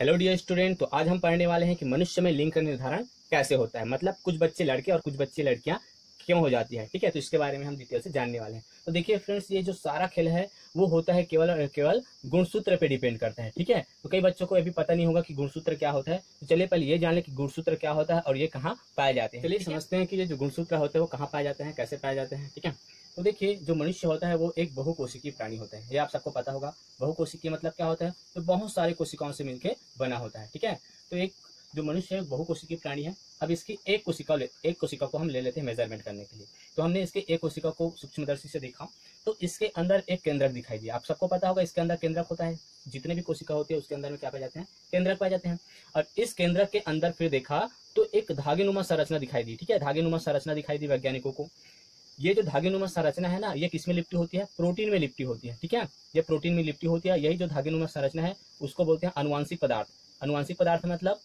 Hello dear student तो आज हम पढ़ने वाले हैं कि मनुष्य में लिंग का निर्धारण कैसे होता है? मतलब कुछ बच्चे लड़के और कुछ बच्चे लड़कियाँ क्यों हो जाती है? ठीक है तो इसके बारे में हम डिटेल से जानने वाले हैं। तो देखिए फ्रेंड्स ये जो सारा खेल है वो होता है केवल और केवल गुणसूत्र पे डिपेंड करता है ठीक है? तो कई बच्चों को अभी पता नहीं होगा कि गुणसूत्र क्या होता है। तो चलिए पहले ये जान ले कि गुणसूत्र क्या होता है और ये कहाँ पाए जाते हैं। चलिए समझते हैं कि ये जो गुणसूत्र होते हैं वो कहाँ पाए जाते हैं कैसे पाए जाते हैं ठीक है? तो देखिए, जो मनुष्य होता है, वो एक बहुकोशिकीय प्राणी होता है। ये आप सबको पता होगा। बहुकोशिकीय मतलब क्या होता है? तो बहुत सारे कोशिकाओं से मिलकर बना होता है, ठीक है? तो एक जो मनुष्य है, बहुकोशिकीय प्राणी है। अब इसकी एक कोशिका ले, एक कोशिका को हम ले लेते हैं मेज़रमेंट करने के लिए। तो हमने इसके एक कोशिका को सूक्ष्मदर्शी से देखा। तो इसके अंदर एक केंद्रक दिखाई दिया। आप सबको पता होगा, इसके अंदर केंद्रक होता है। जितने भी कोशिका होती है, उसके अंदर में क्या पाए जाते हैं? केंद्रक पाए जाते हैं। और इस केंद्रक के अंदर फिर देखा तो एक धागे संरचना दिखाई दी, ठीक है? धागे संरचना दिखाई दी वैज्ञानिकों को। ये जो धागे नुमा संरचना है ना, ये किसमें लिपटी होती है? प्रोटीन में लिप्टी होती है, ठीक है? ये प्रोटीन में लिप्टी होती है, यही जो धागे नुमा संरचना है, उसको बोलते हैं अनुवांशिक पदार्थ। अनुवांशिक पदार्थ मतलब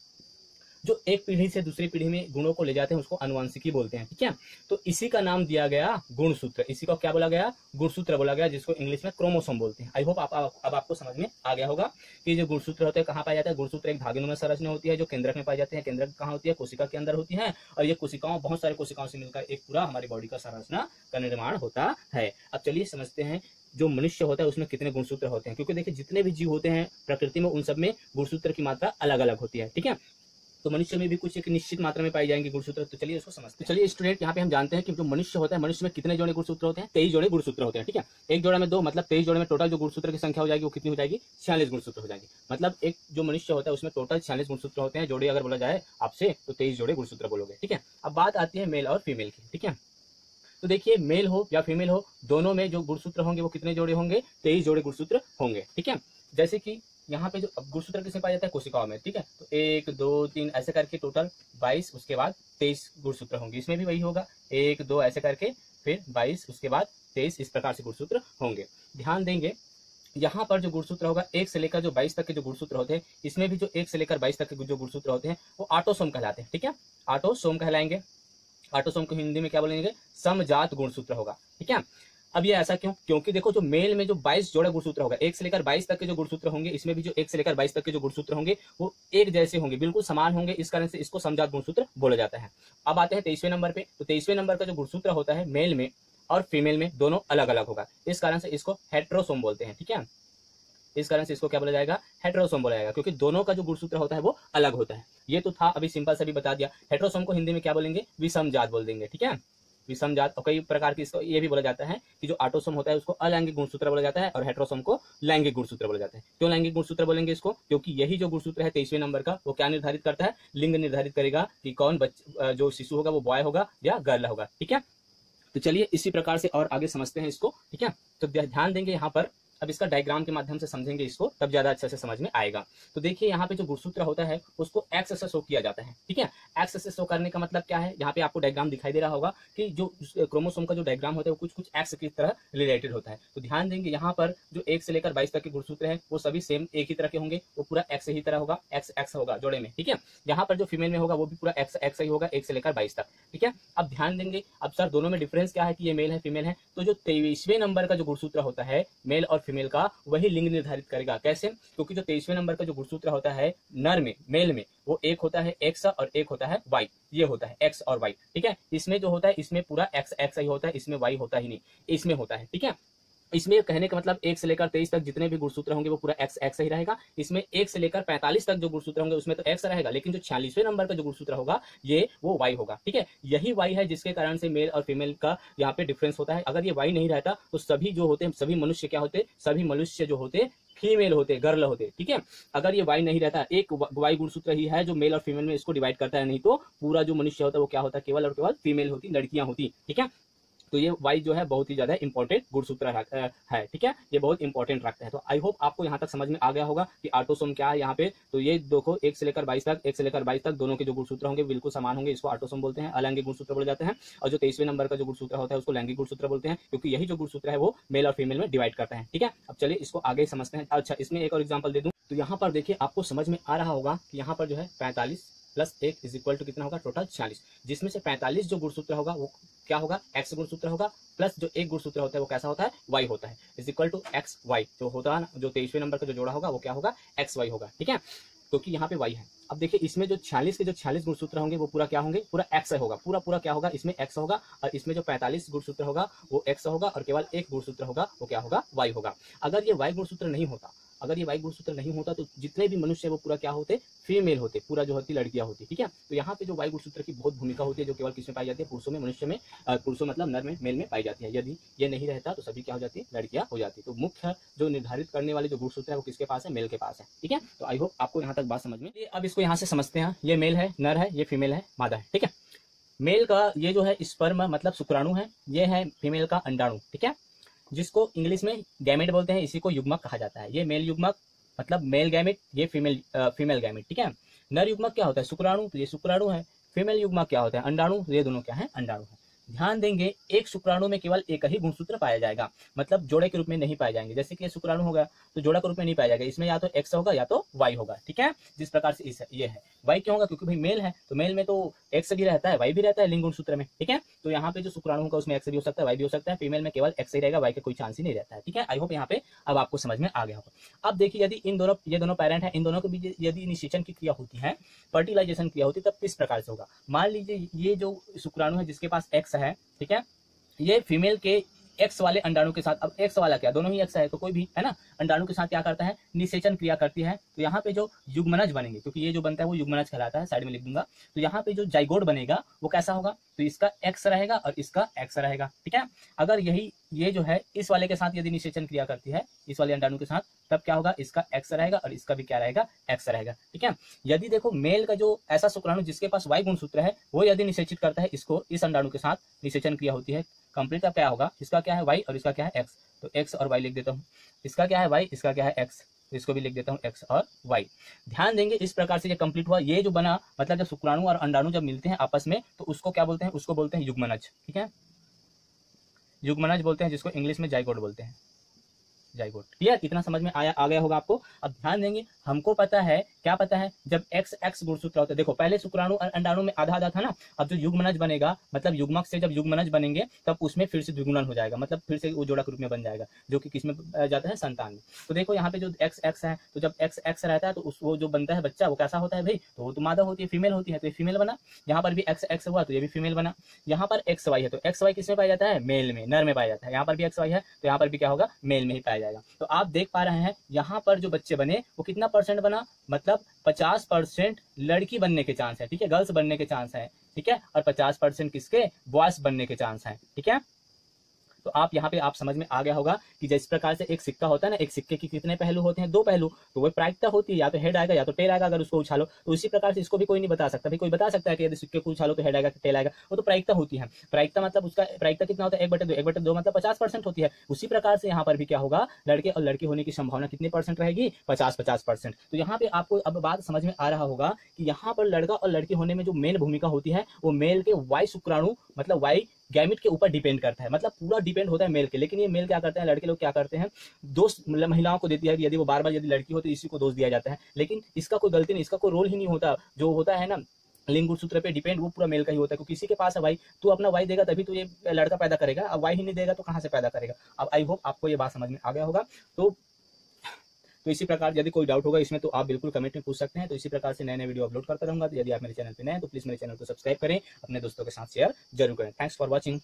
जो एक पीढ़ी से दूसरी पीढ़ी में गुणों को ले जाते हैं उसको अनुवांशिकी बोलते हैं ठीक है? तो इसी का नाम दिया गया गुणसूत्र। इसी को क्या बोला गया? गुणसूत्र बोला गया जिसको इंग्लिश में क्रोमोसोम बोलते हैं। आई होप आप, अब आपको समझ में आ गया होगा कि जो गुणसूत्र होते हैं कहाँ पाया जाता है? गुणसूत्र एक धागे में संरचना होती है जो केंद्रक में पाए जाते हैं। केंद्रक कहाँ होती है? कोशिका के अंदर होती है और ये कोशिकाओं बहुत सारे कोशिकाओं से मिलकर एक पूरा हमारी बॉडी का संरचना का निर्माण होता है। अब चलिए समझते हैं जो मनुष्य होता है उसमें कितने गुणसूत्र होते हैं? क्योंकि देखिए जितने भी जीव होते हैं प्रकृति में उन सब में गुणसूत्र की मात्रा अलग अलग होती है ठीक है? तो मनुष्य में भी कुछ एक निश्चित मात्रा में पाई जाएँगे गुणसूत्र। तो चलिए उसको समझते हैं। चलिए स्टूडेंट, यहाँ पे हम जानते हैं कि जो मनुष्य होता है, मनुष्य में कितने जोड़े गुणसूत्र होते हैं? तेईस जोड़े गुणसूत्र होते हैं, ठीक है? एक जोड़ा में दो मतलब तेईस जोड़े में टोटल जो गुणसूत्र की संख्या हो जाएगी वो कितनी हो जाएगी? छियालीस गुणसूत्र हो जाएगी। मतलब एक जो मनुष्य होता है, उसमें टोटल छियालीस गुणसूत्र होते हैं, जोड़े अगर बोला जाए आपसे तो तेईस जोड़े गुणसूत्र बोलोगे, ठीक है? अब बात आती है मेल और फीमेल की, ठीक है? तो देखिए मेल हो या फीमेल हो, दोनों में जो गुणसूत्र होंगे वो कितने जोड़े होंगे? तेईस जोड़े गुणसूत्र होंगे, ठीक है? जैसे कि यहाँ पे जो गुणसूत्र किसमें पाया जाता है कोशिकाओं में, ठीक है? तो एक, दो, तीन, ऐसे करके टोटल बाईस, उसके बाद तेईस गुणसूत्र होंगे। इसमें भी वही होगा। एक, दो, ऐसे करके फिर बाईस, उसके बाद तेईस इस प्रकार से गुणसूत्र होंगे। ध्यान देंगे, यहाँ पर जो गुणसूत्र होगा, एक से लेकर जो बाईस तक के जो गुणसूत्र होते हैं, इसमें भी जो एक से लेकर बाईस तक के जो गुणसूत्र होते हैं, वो आटोसोम कहलाते हैं, ठीक है? आटोसोम कहलाएँगे। आटोसोम को हिंदी में क्या बोलेंगे? समजात गुणसूत्र होगा, ठीक है? अब ये ऐसा क्यों? क्योंकि देखो, जो मेल में जो 22 जोड़ा गुणसूत्र होगा, एक से लेकर 22 तक के जो गुणसूत्र होंगे, इसमें भी जो एक से लेकर 22 तक के जो गुणसूत्र होंगे, वो एक जैसे होंगे, बिल्कुल समान होंगे, इस कारण से इसको समझात गुणसूत्र बोला जाता है। अब आते हैं तेईसवें नंबर पे। तो तेईसवें नंबर का जो गुणसूत्र होता है मेल में और फीमेल में, दोनों अलग अलग होगा। इस कारण से इसको हेट्रोसोम बोलते हैं, ठीक है? इस कारण से इसको क्या बोला जाएगा? हेट्रोसोम बोला जाएगा, क्योंकि दोनों का जो गुणसूत्र होता है, वो अलग होता है। ये तो था, अभी सिंपल से भी बता दिया। हेट्रोसोम को हिंदी में क्या बोलेंगे? विषम जात बोल देंगे, ठीक है? विषम जात और कई प्रकार की इसको ये भी बोला जाता है कि जो आटोसोम होता है उसको अलैंगिक गुणसूत्र बोला जाता है और हेट्रोसोम को लैंगिक गुणसूत्र बोला जाता है। क्यों लैंगिक गुणसूत्र बोलेंगे इसको? क्योंकि यही जो गुणसूत्र है तेईसवें नंबर का, वो क्या निर्धारित करता है? लिंग निर्धारित करेगा कि कौन बच्चे जो शिशु होगा, वो बॉय होगा या गर्ल होगा। ठीक है? तो चलिए इसी प्रकार से और आगे समझते हैं इसको। ठीक है? तो ध्यान देंगे यहाँ पर अब इसका डायग्राम के माध्यम से समझेंगे इसको, तब ज़्यादा अच्छे से समझ में आएगा। तो देखिए, यहाँ पे जो गुणसूत्र होता है, उसको एक्स से शो किया जाता है, ठीक है? एक्स से शो करने का मतलब क्या है? यहाँ पे आपको डायग्राम दिखाई दे रहा होगा कि जो क्रोमोसोम का जो डायग्राम होता है, वो कुछ कुछ एक्स की तरह रिलेटेड होता है। तो ध्यान देंगे, यहाँ पर जो एक से लेकर बाईस तक के गुणसूत्र है, वो सभी सेम एक ही तरह के होंगे, वो पूरा एक्स ही तरह होगा एक्स एक्स होगा जोड़े में, ठीक है? यहाँ पर जो फीमेल में होगा, वो भी पूरा एक्स एक्स ही होगा, एक से लेकर बाईस तक, ठीक है? अब ध्यान देंगे, अब सर दोनों में डिफरेंस क्या है कि ये मेल है फीमेल है? तो जो तेईसवें नंबर का जो गुणसूत्र होता है मेल और फीमेल का, वही लिंग निर्धारित करेगा। कैसे? क्योंकि जो तेईसवें नंबर का जो गुणसूत्र होता है, नर में, मेल में, वो एक होता है एक्स और एक होता है वाई ये होता है एक्स और वाई ठीक है? इसमें जो होता है, इसमें पूरा एक्स एक्स ही होता है, इसमें वाई होता ही नहीं, इसमें होता है, ठीक है? इसमें कहने का मतलब एक से लेकर तेईस तक जितने भी गुणसूत्र होंगे वो पूरा एक्स एक्स ही रहेगा। इसमें एक से लेकर पैंतालीस तक जो गुणसूत्र होंगे उसमें तो एक्स रहेगा, लेकिन जो छियालीसवें नंबर का जो गुणसूत्र होगा, ये वो वाई होगा, ठीक है? यही वाई है जिसके कारण से मेल और फीमेल का यहाँ पे डिफरेंस होता है। अगर ये वाई नहीं रहता तो सभी जो होते हैं सभी मनुष्य क्या होते, सभी मनुष्य जो होते फीमेल होते गर्ल होते, ठीक है? अगर ये वाई नहीं रहता, एक वाई गुणसूत्र ही है जो मेल और फीमेल में इसको डिवाइड करता है, नहीं तो पूरा जो मनुष्य होता है वो क्या होता है केवल और केवल फीमेल होती, लड़कियाँ होती, ठीक है? तो ये वाई जो है बहुत ही ज़्यादा इंपॉर्टेंट गुणसूत्र है, ठीक है? ये बहुत इंपॉर्टेंट रखता है। तो आई होप आपको यहाँ तक समझ में आ गया होगा कि आटोसोम क्या है यहाँ पे। तो ये देखो, एक से लेकर बाईस तक, एक से लेकर बाईस तक दोनों के जो गुणसूत्र होंगे बिल्कुल समान होंगे, इसको आटोसोम बोलते हैं। अलैंगिक गुणसूत्र बोले जाते हैं और जो तेईसवें नंबर का जो गुणसूत्र होता है उसको लैंगिक गुणसूत्र बोलते हैं, क्योंकि यही जो गुणसूत्र है वो मेल और फीमेल में डिवाइड करता है, ठीक है? अब चलिए इसको आगे समझते हैं। अच्छा इसमें एक और एग्ज़ाम्पल दे दूँ। तो यहाँ पर देखिए आपको समझ में आ रहा होगा कि यहाँ पर जो है पैंतालीस प्लस एक इज़ इक्वल टू कितना होगा? टोटल छियालीस जिसमें से पैंतालीस जो गुणसूत्र होगा, वो क्या होगा? एक्स गुणसूत्र होगा, प्लस जो एक गुणसूत्र होता है, वो कैसा होता है? वाई होता है। Is equal to X Y जो होता है जो तेईसवें नंबर का जो जोड़ा होगा, वो क्या होगा? एक्स वाई होगा, ठीक है? क्योंकि यहाँ पे वाई है। अब देखिए, इसमें जो 46 के जो 46 गुणसूत्र होंगे, वो पूरा क्या होंगे? पूरा एक्स होगा। पूरा पूरा क्या होगा? इसमें एक्स होगा और इसमें जो 45 गुणसूत्र होगा, वो एक्स होगा और केवल एक गुणसूत्र होगा, वो क्या होगा? वाई होगा। अगर ये वाई गुणसूत्र नहीं होता अगर ये वाई गुणसूत्र नहीं होता तो जितने भी मनुष्य है वो पूरा क्या होते? फीमेल होते, पूरा जो होती लड़कियाँ होती, ठीक है? तो यहाँ पे जो वाई गुणसूत्र की बहुत भूमिका होती है, जो केवल किसमें पाई जाती है? पुरुषों में, मनुष्य में पुरुषों मतलब नर में मेल में पाई जाती है। यदि ये नहीं रहता तो सभी क्या हो जाती है? लड़कियाँ हो जाती है। तो मुख्य जो निर्धारित करने वाले जो गुणसूत्र है, वो किसके पास है? मेल के पास है, ठीक है? तो आई होप आपको यहाँ तक बात समझ में अब इसको यहाँ से समझते हैं। ये मेल है, नर है, ये फीमेल है, मादा है, ठीक है? मेल का ये जो है स्पर्म मतलब शुक्राणु है, ये है फीमेल का अंडाणु, ठीक है? जिसको इंग्लिश में गैमेट बोलते हैं, इसी को युग्मक कहा जाता है। ये मेल युग्मक मतलब मेल गैमेट ये फीमेल फीमेल गैमेट ठीक है? नर युग्मक क्या होता है? शुक्राणु, ये शुक्राणु है। फीमेल युग्मक क्या होता है? अंडाणु, ये दोनों क्या है? अंडाणु है। ध्यान देंगे, एक शुक्राणु में केवल एक ही गुणसूत्र पाया जाएगा। मतलब जोड़े के रूप में नहीं पाए जाएँगे। जैसे कि शुक्राणु होगा तो जोड़ा के रूप में नहीं पाया जाएगा। इसमें या तो एक्स होगा या तो वाई होगा, ठीक है? जिस प्रकार से इस ये है। वाई क्यों होगा? क्योंकि भाई मेल है तो मेल में तो एक्स भी रहता है वाई भी रहता है लिंग सूत्र में, ठीक है? तो यहाँ पे जो शुक्राणु होगा, उसमें एक्स भी हो सकता है वाई भी हो सकता है। फीमेल में केवल एक्स ही रहेगा वाई का कोई चांस ही नहीं रहता है, ठीक है? आई होप यहाँ पे अब आपको समझ में आ गया होगा। अब देखिए, यदि इन दोनों ये दोनों पेरेंट है, इन दोनों के बीच यदि निषेचन की क्रिया होती है फर्टिलाइजेशन क्रिया होती है, तब किस प्रकार से होगा? मान लीजिए ये जो शुक्राणु है, जिसके पास एक्स है ठीक है? ये फीमेल के एक्स वाले अंडाणु के साथ, अब एक्स वाला क्या? दोनों ही एक्स है तो कोई भी, है ना? अंडाणु के साथ क्या करता है? निषेचन क्रिया करती है। तो यहाँ पे जो युग्मनज बनेंगे, क्योंकि ये जो बनता है वो युग्मनज कहलाता है, साइड में लिख दूँगा। तो यहाँ पे जो जाइगोड बनेगा, वो कैसा होगा? तो इसका एक्स रहेगा और इसका एक्स रहेगा, ठीक है? अगर यही, ये जो है, इस वाले के साथ यदि निषेचन क्रिया करती है, इस वाले अंडाणु के साथ, तब क्या होगा? इसका एक्स रहेगा और इसका भी क्या रहेगा? एक्स रहेगा, ठीक है? यदि देखो, मेल का जो ऐसा शुक्राणु जिसके पास वाई गुण सूत्र है, वो यदि निषेचित करता है, इसको, इस अंडाणु के साथ निषेचन क्रिया होती है। कंप्लीट क्या होगा? इसका क्या है वाई और इसका क्या है एक्स तो एक्स और वाई लिख देता हूँ। इसका क्या है वाई इसका क्या है एक्स इसको भी लिख देता हूँ एक्स और वाई ध्यान देंगे इस प्रकार से ये कंप्लीट हुआ। ये जो बना मतलब जब शुक्राणु और अंडाणु जब मिलते हैं आपस में तो उसको क्या बोलते हैं? उसको बोलते हैं युग्मनज। ठीक है? युग्मनज बोलते हैं, जिसको इंग्लिश में जाइगोड बोलते हैं। जाइगोट। क्लियर? इतना समझ में आया, आ गया होगा आपको। अब ध्यान देंगे, हमको पता है क्या पता है, जब एक्स एक्स गुणसूत्र होता है। देखो, पहले शुक्राणु और अंडाणु में आधा आधा था ना, अब जो युग्मनज बनेगा मतलब युग्मक से जब युग्मनज बनेंगे, तब उसमें फिर से द्विगुणन हो जाएगा मतलब फिर से वो जोड़ा के रूप में बन जाएगा, जो कि किसमें जाता है, संतान में। तो देखो, यहाँ पे जो एक्स एक्स है तो जब एक्स एक्स रहता है तो उस, वो जो बनता है बच्चा, वो कैसा होता है भाई? तो वो तो मादा होती है फीमेल होती है तो ये फीमेल बना। यहाँ पर भी एक्स एक्स हुआ तो ये भी फीमेल बना। यहाँ पर एक्स वाई है तो एक्स वाई किसमें पाया जाता है? मेल में, नर में पाया जाता है। यहाँ पर भी एक्स वाई है तो यहाँ पर भी क्या होगा? मेल में ही पाया जाएगा। तो आप देख पा रहे हैं, यहाँ पर जो बच्चे बने, वो कितना परसेंट बना? मतलब पचास परसेंट लड़की बनने के चांस है, ठीक है? गर्ल्स बनने के चांस है, ठीक है? और पचास परसेंट किसके? बॉयस बनने के चांस है, ठीक है? तो आप यहाँ पे, आप समझ में आ गया होगा कि जिस प्रकार से एक सिक्का होता है ना, एक सिक्के की कितने पहलू होते हैं, दो पहलू तो वो प्रायिकता होती है, या तो हेड आएगा या तो टेल आएगा, अगर उसको उछालो तो उसी प्रकार से इसको भी कोई नहीं बता सकता। भाई, कोई बता सकता है कि यदि सिक्के को उछालो तो हेड आएगा कि टेल आएगा, वो तो प्रायिकता होती है। प्रायिकता मतलब उसका, प्रायिकता कितना होता है? एक बटे दो, एक बटे दो मतलब पचास परसेंट होती है। उसी प्रकार से यहाँ पर भी क्या होगा, लड़के और लड़की होने की संभावना कितनी परसेंट रहेगी? पचास पचास परसेंट। तो यहाँ पे आपको अब बात समझ में आ रहा होगा कि यहाँ पर लड़का और लड़की होने में जो मेन भूमिका होती है, वो मेल के वाई शुक्राणु मतलब वाई गैमिट के ऊपर डिपेंड करता है। मतलब पूरा डिपेंड होता है मेल के। लेकिन ये मेल क्या करते हैं? लड़के लोग क्या करते हैं? दोष मतलब महिलाओं को देती है यदि वो बार बार यदि लड़की हो तो इसी को दोष दिया जाता है। लेकिन इसका कोई गलती नहीं, इसका कोई रोल ही नहीं होता। जो होता है ना लिंग सूत्र पे डिपेंड वो पूरा मेल का ही होता है। क्योंकि किसी के पास है भाई तू अपना वाई देगा तभी तो ये लड़का पैदा करेगा। अब वाई ही नहीं देगा तो कहाँ से पैदा करेगा? अब आई होप आपको ये बात समझ में आ गया होगा। तो तो इसी प्रकार यदि कोई डाउट होगा इसमें तो आप बिल्कुल कमेंट में पूछ सकते हैं। तो इसी प्रकार से नए नए वीडियो अपलोड करता रहूँगा। तो यदि आप मेरे चैनल पर नए तो प्लीज़ मेरे चैनल को सब्सक्राइब करें, अपने दोस्तों के साथ शेयर ज़रूर करें। Thanks for watching